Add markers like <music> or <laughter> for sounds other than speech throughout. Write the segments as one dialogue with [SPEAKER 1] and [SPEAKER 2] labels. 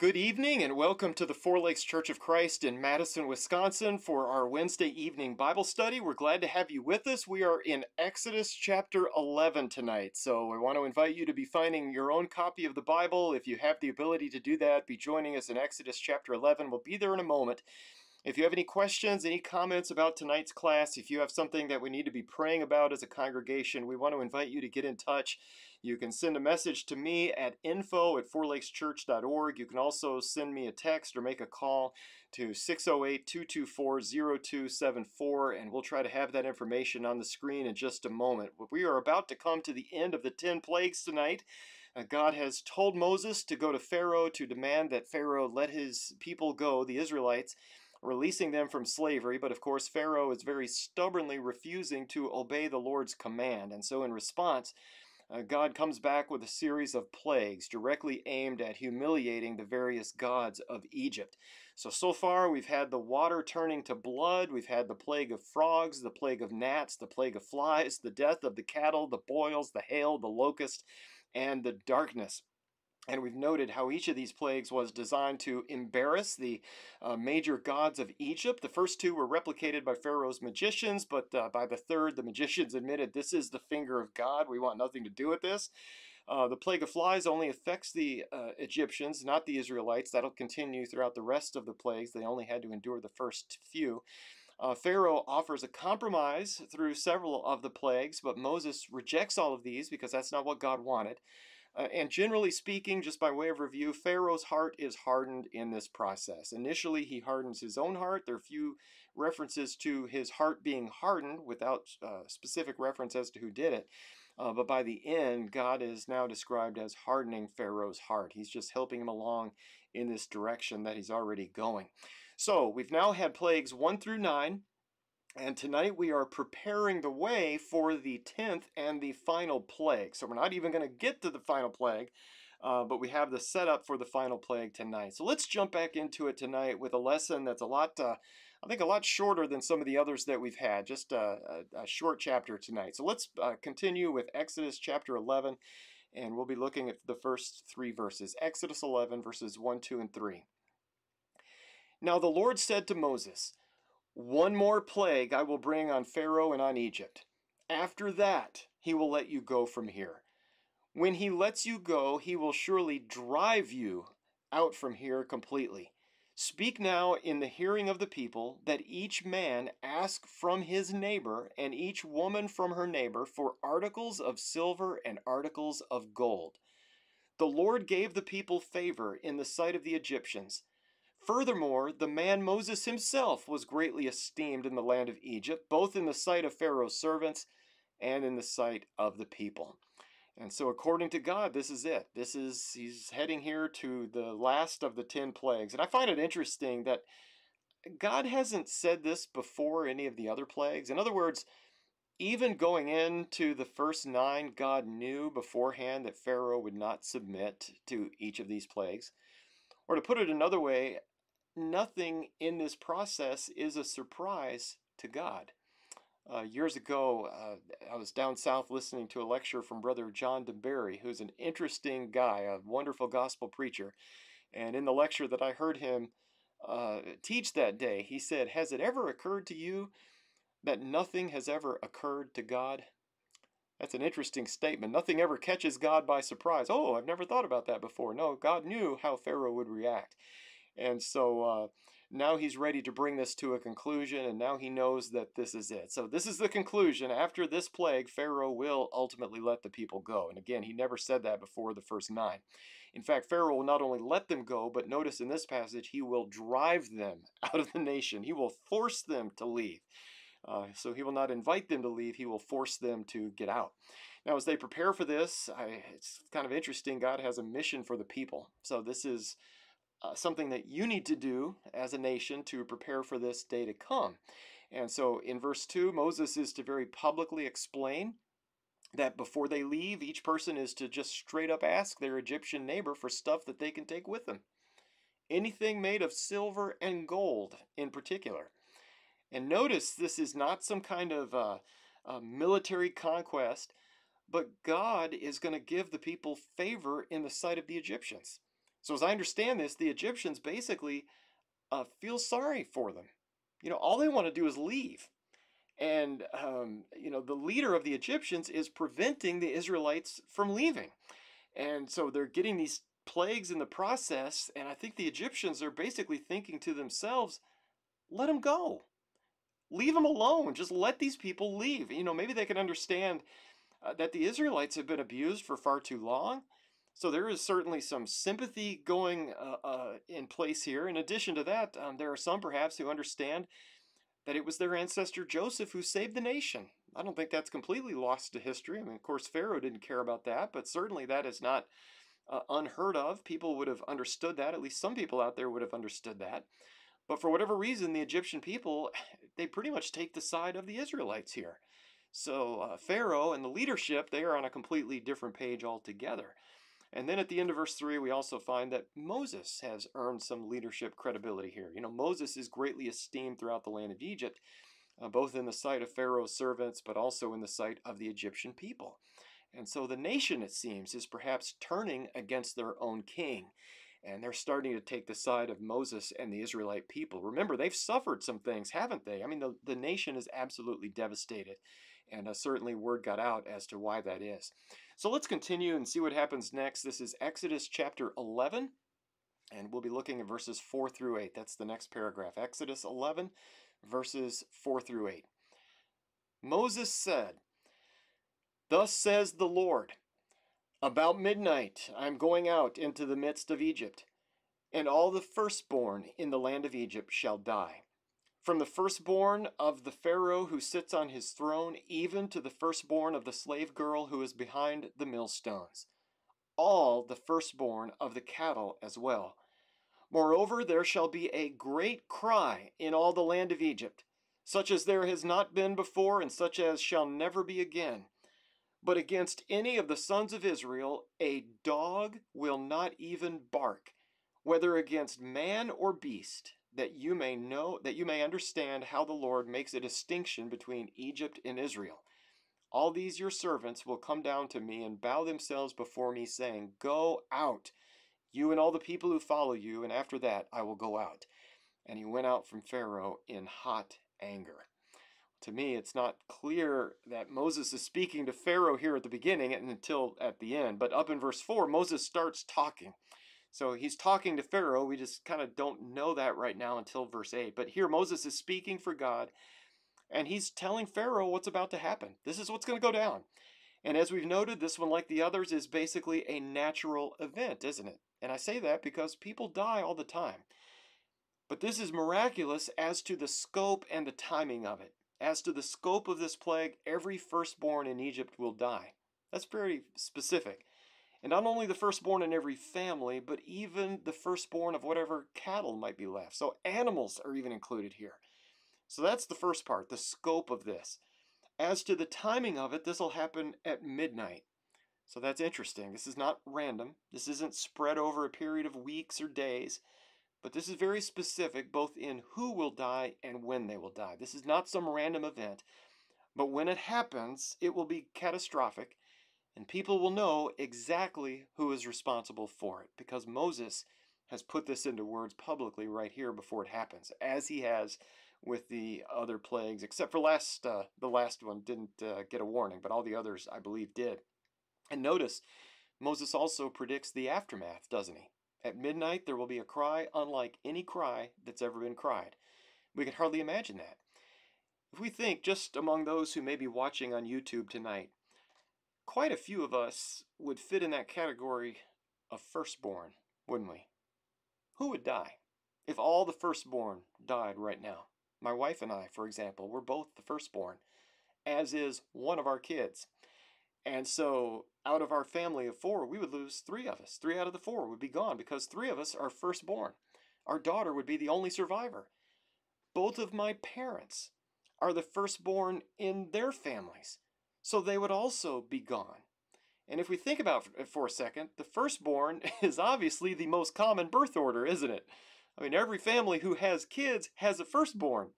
[SPEAKER 1] Good evening and welcome to the Four Lakes Church of Christ in Madison, Wisconsin for our Wednesday evening Bible study. We're glad to have you with us. We are in Exodus chapter 11 tonight. So I want to invite you to be finding your own copy of the Bible. If you have the ability to do that, be joining us in Exodus chapter 11. We'll be there in a moment. If you have any questions, any comments about tonight's class, if you have something that we need to be praying about as a congregation, we want to invite you to get in touch. You can send a message to me at info at fourlakeschurch.org. You can also send me a text or make a call to 608 224 0274, and we'll try to have that information on the screen in just a moment. We are about to come to the end of the 10 plagues tonight. Uh, God has told Moses to go to Pharaoh to demand that Pharaoh let his people go, the Israelites releasing them from slavery, but of course Pharaoh is very stubbornly refusing to obey the Lord's command. And so in response, uh, God comes back with a series of plagues directly aimed at humiliating the various gods of Egypt. So, so far we've had the water turning to blood, we've had the plague of frogs, the plague of gnats, the plague of flies, the death of the cattle, the boils, the hail, the locust, and the darkness. And we've noted how each of these plagues was designed to embarrass the uh, major gods of Egypt. The first two were replicated by Pharaoh's magicians, but uh, by the third, the magicians admitted this is the finger of God. We want nothing to do with this. Uh, the plague of flies only affects the uh, Egyptians, not the Israelites. That'll continue throughout the rest of the plagues. They only had to endure the first few. Uh, Pharaoh offers a compromise through several of the plagues, but Moses rejects all of these because that's not what God wanted. Uh, and generally speaking, just by way of review, Pharaoh's heart is hardened in this process. Initially, he hardens his own heart. There are few references to his heart being hardened without uh, specific reference as to who did it. Uh, but by the end, God is now described as hardening Pharaoh's heart. He's just helping him along in this direction that he's already going. So we've now had plagues 1 through 9. And tonight we are preparing the way for the 10th and the final plague. So we're not even going to get to the final plague, uh, but we have the setup for the final plague tonight. So let's jump back into it tonight with a lesson that's a lot, uh, I think, a lot shorter than some of the others that we've had. Just a, a, a short chapter tonight. So let's uh, continue with Exodus chapter 11, and we'll be looking at the first three verses. Exodus 11, verses 1, 2, and 3. Now the Lord said to Moses, one more plague I will bring on Pharaoh and on Egypt. After that, he will let you go from here. When he lets you go, he will surely drive you out from here completely. Speak now in the hearing of the people that each man ask from his neighbor and each woman from her neighbor for articles of silver and articles of gold. The Lord gave the people favor in the sight of the Egyptians Furthermore, the man Moses himself was greatly esteemed in the land of Egypt, both in the sight of Pharaoh's servants and in the sight of the people. And so, according to God, this is it. This is, he's heading here to the last of the 10 plagues. And I find it interesting that God hasn't said this before any of the other plagues. In other words, even going into the first nine, God knew beforehand that Pharaoh would not submit to each of these plagues. Or to put it another way, nothing in this process is a surprise to God. Uh, years ago, uh, I was down south listening to a lecture from Brother John DeBerry, who's an interesting guy, a wonderful gospel preacher. And in the lecture that I heard him uh, teach that day, he said, Has it ever occurred to you that nothing has ever occurred to God? That's an interesting statement. Nothing ever catches God by surprise. Oh, I've never thought about that before. No, God knew how Pharaoh would react. And so uh, now he's ready to bring this to a conclusion, and now he knows that this is it. So this is the conclusion. After this plague, Pharaoh will ultimately let the people go. And again, he never said that before the first nine. In fact, Pharaoh will not only let them go, but notice in this passage, he will drive them <laughs> out of the nation. He will force them to leave. Uh, so he will not invite them to leave, he will force them to get out. Now, as they prepare for this, I, it's kind of interesting. God has a mission for the people. So this is uh, something that you need to do as a nation to prepare for this day to come. And so in verse 2, Moses is to very publicly explain that before they leave, each person is to just straight up ask their Egyptian neighbor for stuff that they can take with them. Anything made of silver and gold in particular. And notice this is not some kind of uh, military conquest, but God is going to give the people favor in the sight of the Egyptians. So, as I understand this, the Egyptians basically uh, feel sorry for them. You know, all they want to do is leave. And, um, you know, the leader of the Egyptians is preventing the Israelites from leaving. And so they're getting these plagues in the process. And I think the Egyptians are basically thinking to themselves, let them go. Leave them alone. Just let these people leave. You know, maybe they can understand uh, that the Israelites have been abused for far too long. So there is certainly some sympathy going uh, uh, in place here. In addition to that, um, there are some perhaps who understand that it was their ancestor Joseph who saved the nation. I don't think that's completely lost to history. I mean, of course, Pharaoh didn't care about that, but certainly that is not uh, unheard of. People would have understood that. At least some people out there would have understood that. But for whatever reason, the Egyptian people, <sighs> they pretty much take the side of the Israelites here. So uh, Pharaoh and the leadership, they are on a completely different page altogether. And then at the end of verse 3, we also find that Moses has earned some leadership credibility here. You know, Moses is greatly esteemed throughout the land of Egypt, uh, both in the sight of Pharaoh's servants, but also in the sight of the Egyptian people. And so the nation, it seems, is perhaps turning against their own king. And they're starting to take the side of Moses and the Israelite people. Remember, they've suffered some things, haven't they? I mean, the, the nation is absolutely devastated. And uh, certainly word got out as to why that is. So let's continue and see what happens next. This is Exodus chapter 11, and we'll be looking at verses 4 through 8. That's the next paragraph. Exodus 11, verses 4 through 8. Moses said, Thus says the Lord, About midnight I am going out into the midst of Egypt, and all the firstborn in the land of Egypt shall die from the firstborn of the Pharaoh who sits on his throne, even to the firstborn of the slave girl who is behind the millstones, all the firstborn of the cattle as well. Moreover, there shall be a great cry in all the land of Egypt, such as there has not been before, and such as shall never be again. But against any of the sons of Israel a dog will not even bark, whether against man or beast that you may know that you may understand how the Lord makes a distinction between Egypt and Israel. All these your servants will come down to me and bow themselves before me, saying, Go out, you and all the people who follow you, and after that I will go out. And he went out from Pharaoh in hot anger. To me, it's not clear that Moses is speaking to Pharaoh here at the beginning and until at the end. But up in verse 4, Moses starts talking. So he's talking to Pharaoh. We just kind of don't know that right now until verse 8. But here Moses is speaking for God, and he's telling Pharaoh what's about to happen. This is what's going to go down. And as we've noted, this one, like the others, is basically a natural event, isn't it? And I say that because people die all the time. But this is miraculous as to the scope and the timing of it. As to the scope of this plague, every firstborn in Egypt will die. That's very specific. And not only the firstborn in every family, but even the firstborn of whatever cattle might be left. So animals are even included here. So that's the first part, the scope of this. As to the timing of it, this will happen at midnight. So that's interesting. This is not random. This isn't spread over a period of weeks or days. But this is very specific, both in who will die and when they will die. This is not some random event. But when it happens, it will be catastrophic and people will know exactly who is responsible for it because Moses has put this into words publicly right here before it happens, as he has with the other plagues, except for last uh, the last one didn't uh, get a warning, but all the others I believe did. And notice Moses also predicts the aftermath, doesn't he? At midnight there will be a cry unlike any cry that's ever been cried. We can hardly imagine that. If we think just among those who may be watching on YouTube tonight, quite a few of us would fit in that category of firstborn, wouldn't we? Who would die if all the firstborn died right now? My wife and I, for example, we're both the firstborn, as is one of our kids. And so, out of our family of four, we would lose three of us. Three out of the four would be gone because three of us are firstborn. Our daughter would be the only survivor. Both of my parents are the firstborn in their families so they would also be gone. And if we think about it for a second, the firstborn <laughs> is obviously the most common birth order, isn't it? I mean, every family who has kids has a firstborn.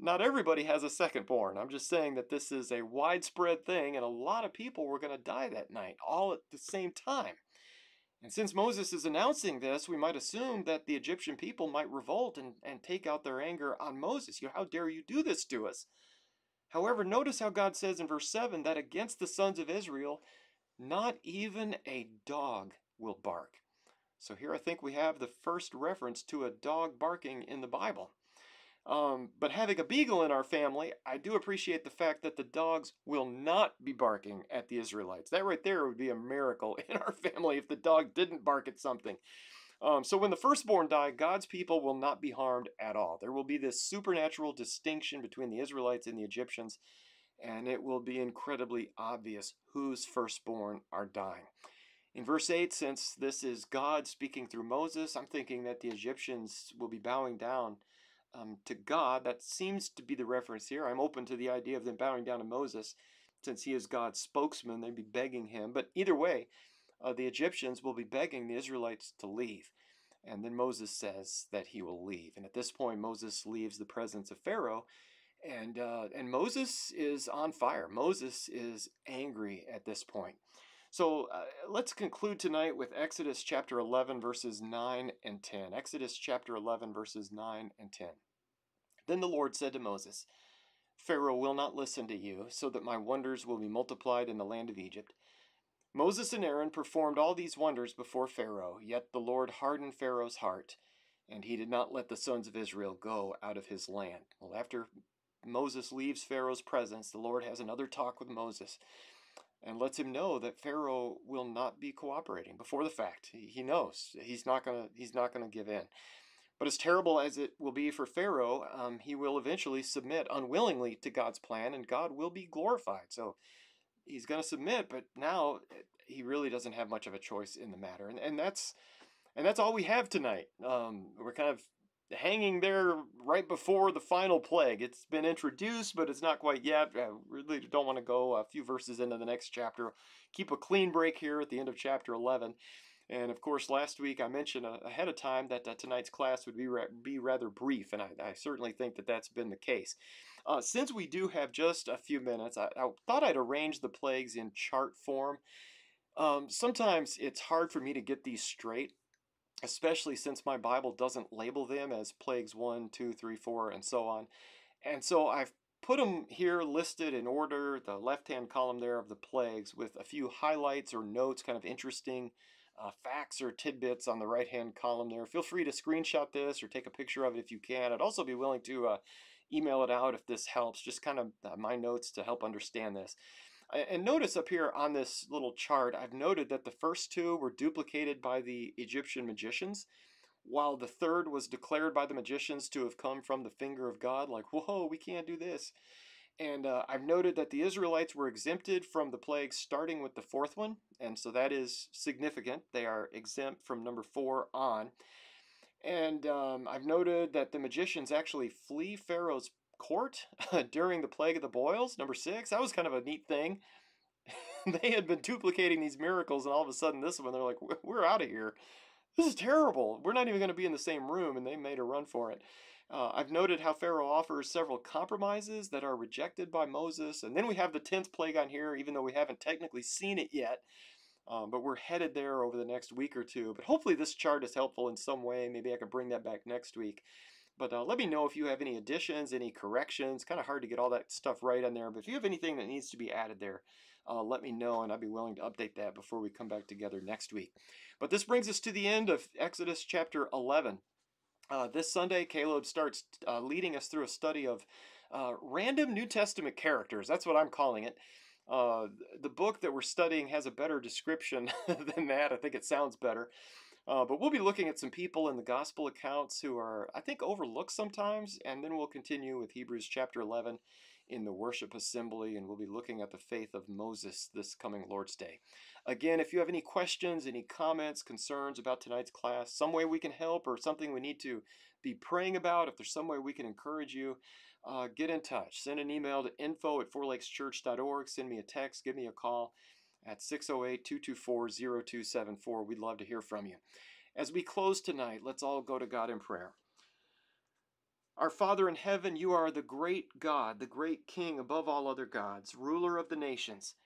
[SPEAKER 1] Not everybody has a secondborn. I'm just saying that this is a widespread thing, and a lot of people were going to die that night, all at the same time. And since Moses is announcing this, we might assume that the Egyptian people might revolt and, and take out their anger on Moses. You know, how dare you do this to us? However, notice how God says in verse 7 that against the sons of Israel, not even a dog will bark. So here I think we have the first reference to a dog barking in the Bible. Um, but having a beagle in our family, I do appreciate the fact that the dogs will not be barking at the Israelites. That right there would be a miracle <laughs> in our family if the dog didn't bark at something. Um, so when the firstborn die, God's people will not be harmed at all. There will be this supernatural distinction between the Israelites and the Egyptians, and it will be incredibly obvious whose firstborn are dying. In verse 8, since this is God speaking through Moses, I'm thinking that the Egyptians will be bowing down um, to God. That seems to be the reference here. I'm open to the idea of them bowing down to Moses since he is God's spokesman. They'd be begging him. But either way, uh, the Egyptians will be begging the Israelites to leave. And then Moses says that he will leave. And at this point, Moses leaves the presence of Pharaoh. And, uh, and Moses is on fire. Moses is angry at this point. So uh, let's conclude tonight with Exodus chapter 11, verses 9 and 10. Exodus chapter 11, verses 9 and 10. Then the Lord said to Moses, Pharaoh will not listen to you, so that my wonders will be multiplied in the land of Egypt. Moses and Aaron performed all these wonders before Pharaoh, yet the Lord hardened Pharaoh's heart, and he did not let the sons of Israel go out of his land. Well, after Moses leaves Pharaoh's presence, the Lord has another talk with Moses and lets him know that Pharaoh will not be cooperating before the fact. He, knows he's not gonna he's not gonna give in. But as terrible as it will be for Pharaoh, um, he will eventually submit unwillingly to God's plan, and God will be glorified. So he's going to submit, but now eh, he really doesn't have much of a choice in the matter, and and that's and that's all we have tonight. Um, we're kind of hanging there right before the final plague. It's been introduced, but it's not quite yet. I really don't want to go a few verses into the next chapter. Keep a clean break here at the end of chapter 11. And of course, last week I mentioned uh, ahead of time that uh, tonight's class would be be rather brief, and I, I, certainly think that that's been the case. Uh, since we do have just a few minutes, I, I, thought I'd arrange the plagues in chart form. Um, sometimes it's hard for me to get these straight especially since my Bible doesn't label them as plagues 1, 2, 3, 4, and so on. And so I've put them here listed in order, the left-hand column there of the plagues with a few highlights or notes, kind of interesting uh, facts or tidbits on the right-hand column there. Feel free to screenshot this or take a picture of it if you can. I'd also be willing to uh, email it out if this helps, just kind of uh, my notes to help understand this. And notice up here on this little chart, I've noted that the first two were duplicated by the Egyptian magicians, while the third was declared by the magicians to have come from the finger of God, like, whoa, we can't do this. And uh, I've noted that the Israelites were exempted from the plagues starting with the fourth one, and so that is significant. They are exempt from number four on. And um, I've noted that the magicians actually flee Pharaoh's court <laughs> during the plague of the boils, number six. That was kind of a neat thing. <laughs> they had been duplicating these miracles, and all of a sudden, this one, they're like, we're out of here. This is terrible. We're not even going to be in the same room, and they made a run for it. Uh, I've noted how Pharaoh offers several compromises that are rejected by Moses, and then we have the 10th plague on here, even though we haven't technically seen it yet. Um, but we're headed there over the next week or two. But hopefully, this chart is helpful in some way. Maybe I can bring that back next week. But uh, let me know if you have any additions, any corrections. Kind of hard to get all that stuff right on there. But if you have anything that needs to be added there, uh, let me know and I'd be willing to update that before we come back together next week. But this brings us to the end of Exodus chapter 11. Uh, this Sunday, Caleb starts uh, leading us through a study of uh, random New Testament characters. That's what I'm calling it. Uh, the book that we're studying has a better description <laughs> than that. I think it sounds better. Uh, but we'll be looking at some people in the gospel accounts who are, I think, overlooked sometimes, and then we'll continue with Hebrews chapter 11 in the worship assembly, and we'll be looking at the faith of Moses this coming Lord's Day. Again, if you have any questions, any comments, concerns about tonight's class, some way we can help, or something we need to be praying about, if there's some way we can encourage you, uh, get in touch. Send an email to info at fourlakeschurch.org, send me a text, give me a call at 608 224 0274. We'd love to hear from you. As we close tonight, let's all go to God in prayer. Our Father in heaven, you are the great God, the great King above all other gods, ruler of the nations.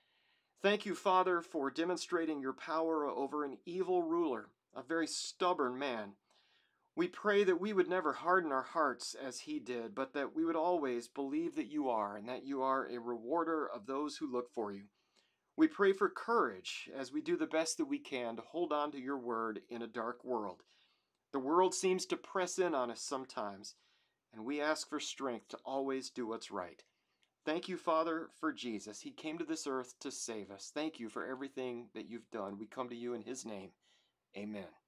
[SPEAKER 1] Thank you, Father, for demonstrating your power over an evil ruler, a very stubborn man. We pray that we would never harden our hearts as he did, but that we would always believe that you are, and that you are a rewarder of those who look for you. We pray for courage as we do the best that we can to hold on to your word in a dark world. The world seems to press in on us sometimes, and we ask for strength to always do what's right. Thank you, Father, for Jesus. He came to this earth to save us. Thank you for everything that you've done. We come to you in his name. Amen.